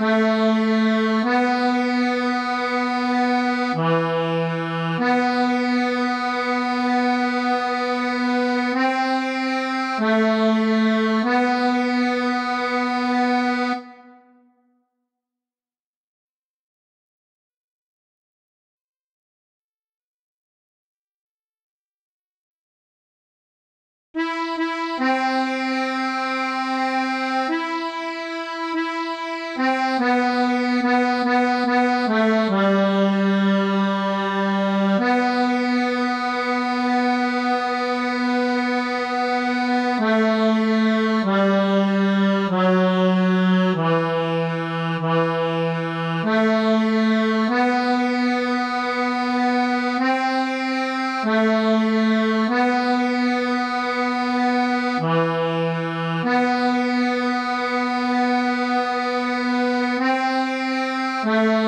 Música Thank you.